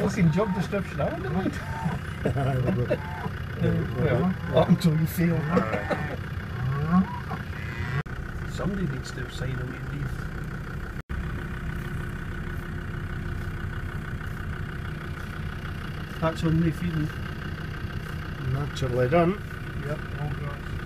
fucking job description. I wouldn't mind. well, Well, up until you fail. somebody needs to sign away leave. That's on me feeding. Naturally done. Yep, all grass.